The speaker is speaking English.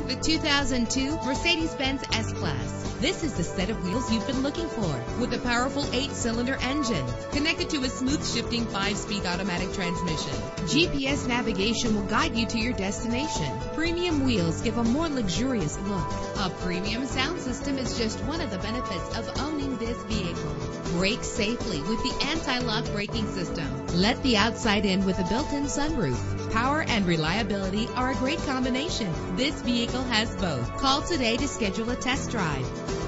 2002 Mercedes-Benz S-Class. This is the set of wheels you've been looking for with a powerful eight-cylinder engine connected to a smooth shifting five-speed automatic transmission. GPS navigation will guide you to your destination. Premium wheels give a more luxurious look. A premium sound system is just one of the benefits of owning. Brake safely with the anti-lock braking system. Let the outside in with a built-in sunroof. Power and reliability are a great combination. This vehicle has both. Call today to schedule a test drive.